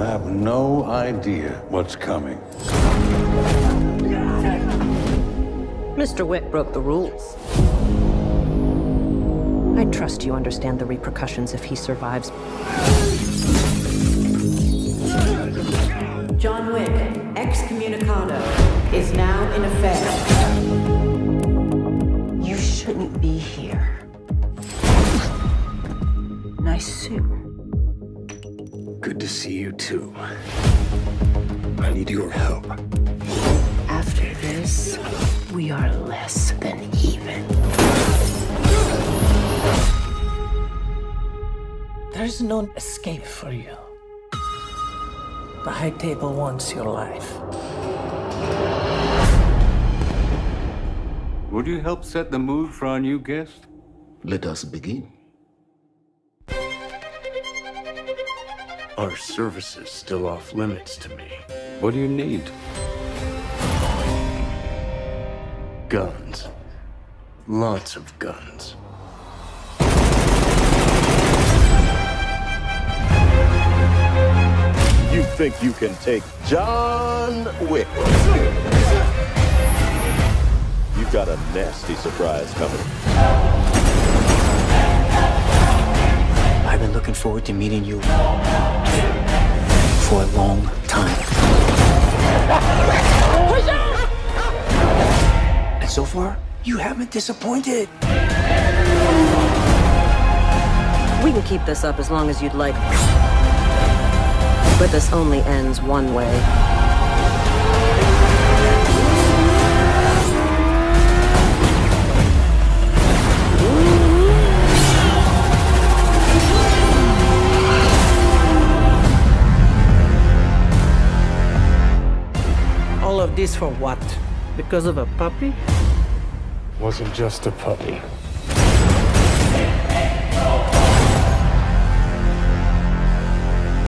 have no idea what's coming. Mr. Wick broke the rules. I trust you understand the repercussions if he survives. John Wick, excommunicado, is now in effect. You shouldn't be here. Nice suit. Good to see you too. I need your help. After this, we are less than even. There's no escape for you. The High Table wants your life. Would you help set the mood for our new guest? Let us begin. Our service is still off limits to me. What do you need? Guns. Lots of guns. You think you can take John Wick? You've got a nasty surprise coming. Forward to meeting you for a long time. And so far, you haven't disappointed. We can keep this up as long as you'd like. But this only ends one way. All of this for what? Because of a puppy? Wasn't just a puppy.